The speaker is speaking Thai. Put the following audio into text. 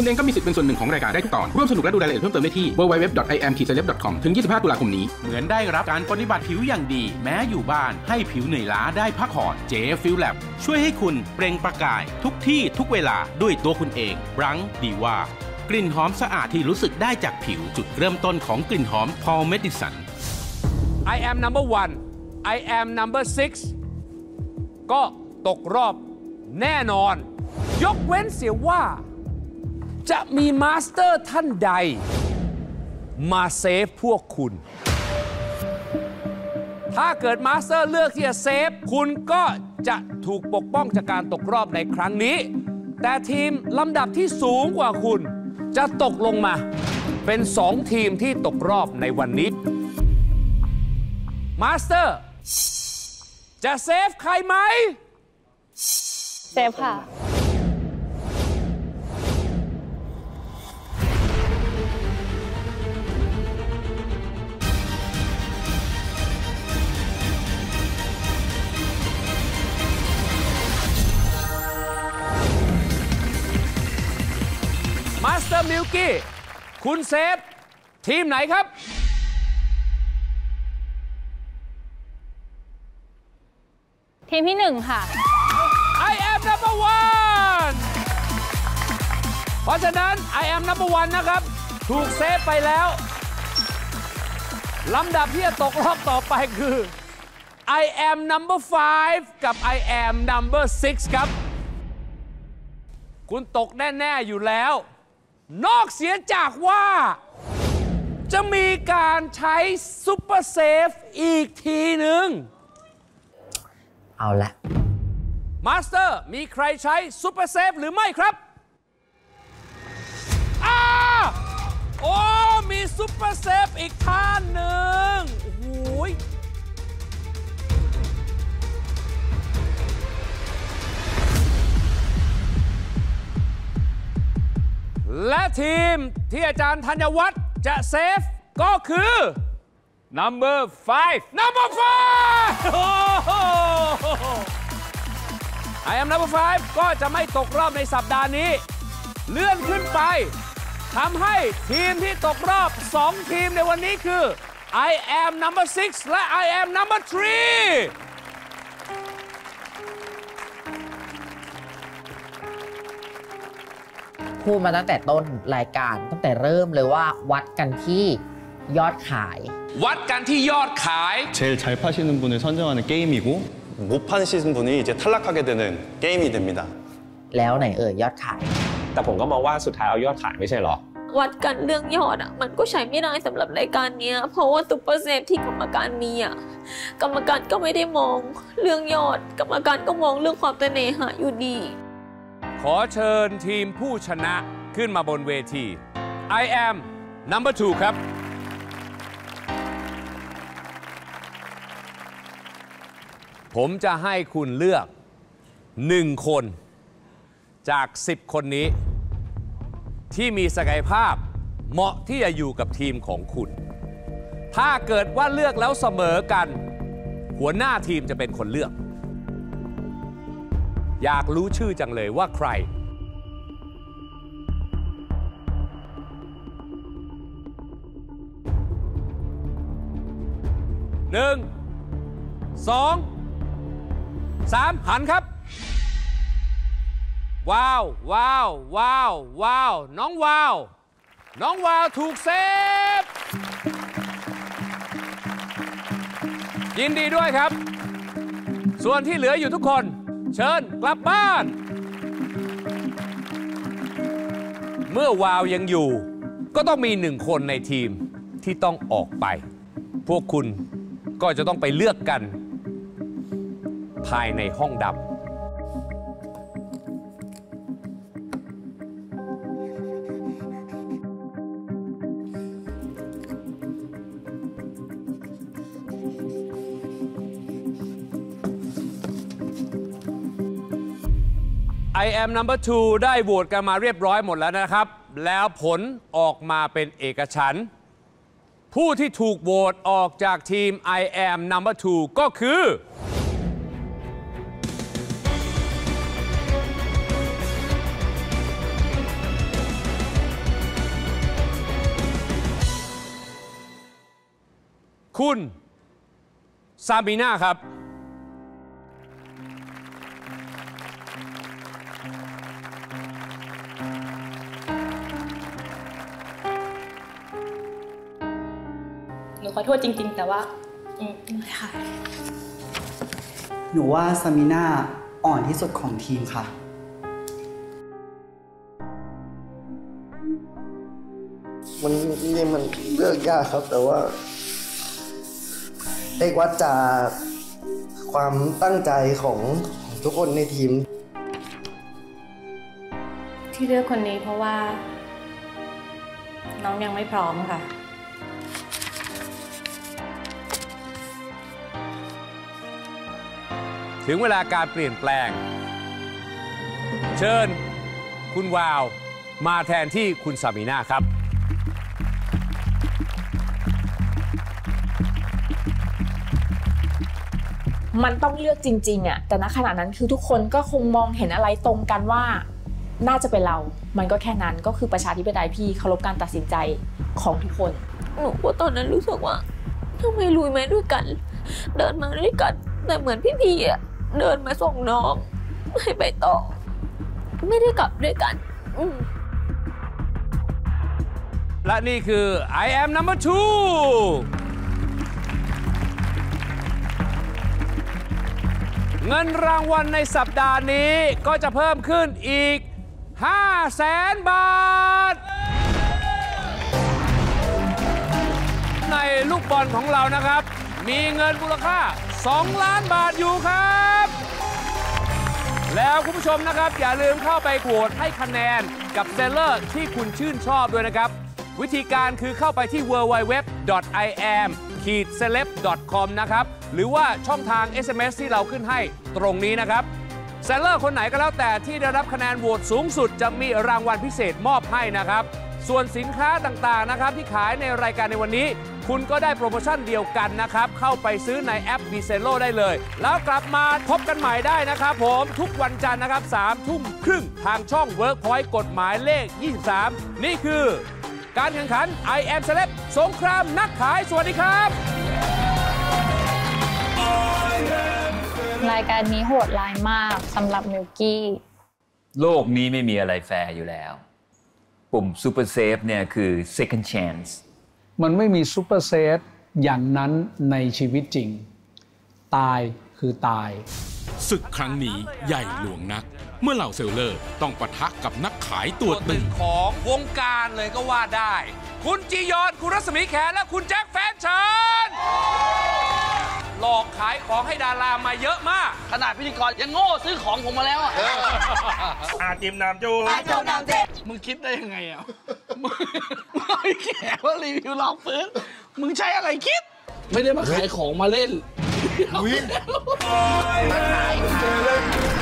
คุณเองก็มีสิทธิ์เป็นส่วนหนึ่งของรายการได้ทุกตอน ร่วมสนุกและดูรายละเอียดเพิ่มเติมได้ที่ www.iam-celeb.com ถึง 25 ตุลาคมนี้ เหมือนได้รับการปฏิบัติผิวอย่างดี แม้อยู่บ้านให้ผิวเหนื่อยล้าได้พักผ่อนเจฟิลแลบช่วยให้คุณเปล่งประกาย ทุกที่ทุกเวลาด้วยตัวคุณเองบรังดีว่ากลิ่นหอมสะอาดที่รู้สึกได้จากผิวจุดเริ่มต้นของกลิ่นหอมพอลเมดิสัน I am number one I am number six ก็ตกรอบแน่นอน ยกเว้นเสียว่า จะมี master ท่านใด มา save พวกคุณ ถ้าเกิด master เลือกที่จะ save คุณก็จะถูกปกป้องจากการตกรอบในครั้งนี้ แต่ทีมลำดับที่สูงกว่าคุณ จะตกลงมา เป็น 2 ทีมที่ตกรอบในวันนี้ มาสเตอร์ จะเซฟใครไหม เซฟค่ะ มาสเตอร์มิลกี้ คุณเซฟ ทีมไหนครับ ทีมที่หนึ่งค่ะ I am number one เพราะฉะนั้น I am number one นะครับ ถูกเซฟไปแล้ว ลำดับที่จะตกรอบต่อไปคือ I am number five กับ I am number six ครับ คุณตกแน่ ๆ อยู่แล้ว นอกเสียจากว่า จะมีการใช้ Super Save อีกทีหนึ่ง เอาละ master มีใครใช้ Super Save หรือไม่ครับอ้าโอ้ มี Super Save อีกท่านหนึ่ง และทีมที่อาจารย์ธัญวัฒน์จะเซฟก็คือ number five number five โอ้โห I am number five ก็จะไม่ตกรอบในสัปดาห์นี้ เลื่อนขึ้นไปทำให้ทีมที่ตกรอบ 2 ทีมในวันนี้คือ I am number six และ I am number three พูดมาตั้งแต่ต้นรายการตั้งแต่เริ่มเลยว่าวัดกันที่ยอดขาย วัดกันที่ยอดขาย 제일 잘 파시는 분을 선정하는 게임이고 못 파시는 분이 이제 탈락하게 되는 게임이 됩니다. แล้วไหนเอ่ยยอดขาย แต่ผมก็มองว่าสุดท้ายเอายอดขายไม่ใช่หรอ วัดกันเรื่องยอดอ่ะ มันก็ใช้ไม่ได้สำหรับรายการเนี้ย เพราะว่าซุปเปอร์เซฟที่กรรมการมีอ่ะ กรรมการก็ไม่ได้มองเรื่องยอด กรรมการก็มองเรื่องความเสน่หาอยู่ดี ขอเชิญทีมผู้ชนะขึ้นมาบนเวที I am number two ครับ ผมจะให้คุณเลือกหนึ่งคนจาก 10 คนนี้ ที่มีศักยภาพเหมาะที่จะอยู่กับทีมของคุณ ถ้าเกิดว่าเลือกแล้วเสมอกัน หัวหน้าทีมจะเป็นคนเลือก อยากรู้ชื่อจังเลยว่าใคร หนึ่ง สอง สามหันครับ ว้าว ว้าว ว้าว ว้าว น้องว้าว น้องว้าวถูกเซฟ ยินดีด้วยครับ ส่วนที่เหลืออยู่ทุกคน เชิญกลับบ้าน เมื่อวาวยังอยู่ ก็ต้องมีหนึ่งคนในทีมที่ต้องออกไป พวกคุณก็จะต้องไปเลือกกัน ภายในห้องดำ I am number two ได้โหวตกันมาเรียบร้อยหมดแล้วนะครับ แล้วผลออกมาเป็นเอกฉันผู้ที่ถูกโหวตออกจากทีม I am number two ก็คือ คุณ ซาบีน่าครับ หนูขอโทษจริง ๆ แต่ว่า อืมไม่ค่ะ หนูว่าซามิน่าอ่อนที่สุดของทีมค่ะ มันนี่มันเลือกยากครับ แต่ว่าเอกวัดจากความตั้งใจของของทุกคนในทีม ที่เลือกคนนี้เพราะว่า น้องยังไม่พร้อมค่ะ ถึงเวลาการเปลี่ยนแปลง เชิญคุณวาวมาแทนที่คุณซาบีนาครับ มันต้องเลือกจริงๆอะแต่ณขณะนั้นคือทุกคนก็คงมองเห็นอะไรตรงกันว่า น่าจะเป็นเรา มันก็แค่นั้นก็คือประชาธิปไตยพี่เคารพการตัดสินใจของทุกคน หนูก็ตอนนั้นรู้สึกว่าทำไมลุยมาด้วยกัน เดินมาด้วยกัน แต่เหมือนพี่ๆอะ เดินมาส่งน้องให้ไปต่อ ไม่ได้กลับด้วยกัน อืมและนี่คือ I am number two เงินรางวัลในสัปดาห์นี้ก็จะเพิ่มขึ้นอีก5แสนบาท ในลูกบอลของเรานะครับ มีเงินมูลค่า 2 ล้านบาทอยู่ครับ แล้วคุณผู้ชมนะครับ อย่าลืมเข้าไปโหวตให้คะแนนกับ seller ที่คุณชื่นชอบด้วยนะครับ วิธีการคือเข้าไปที่ www.iam-celeb.com นะครับ หรือว่าช่องทาง SMS ที่เราขึ้นให้ตรงนี้นะครับ seller คนไหนก็แล้วแต่ที่ได้รับคะแนนโหวตสูงสุดจะมีรางวัลพิเศษมอบให้นะครับ ส่วนสินค้าต่างๆนะครับที่ขายในรายการในวันนี้ คุณก็ได้โปรโมชั่นเดียวกันนะครับ เข้าไปซื้อในแอป v ีเซโ o ได้เลย แล้วกลับมาพบกันใหม่ได้นะครับผมทุกวันจันทร์นะครับ3ทุ่มครึ่งทางช่อง Workpoint กดหมายเลข 23 นี่คือ การแข่งขัน I am Celeb สงครามนักขาย สวัสดีครับ รายการนี้โหดร้ายมากสำหรับมิวกี้ โลกนี้ไม่มีอะไรแฟร์อยู่แล้ว ปุ่ม Super Save เนี่ยคือ second chance มันไม่มี Super Save อย่างนั้นในชีวิตจริง ตายคือตาย ศึกครั้งนี้ใหญ่หลวงนัก เมื่อเหล่า seller ต้องปะทะกับนักขายตัวตึงของวงการเลยก็ว่าได้ คุณจียอน คุณรัศมีแขและคุณแจ็คแฟนฉัน หลอกขายของให้ดารามาเยอะมาก ขนาดพิธีกรยังโง่ซื้อของผมมาแล้วอะอาจิมน้ำจูอาจมน้ำเจ็มึงคิดได้ยังไงอะมึงไม่แก่ว่ารีวิวลองฟื้นมึงใช้อะไรคิด ไม่ได้มาขายของมาเล่นวิ่งมาขาย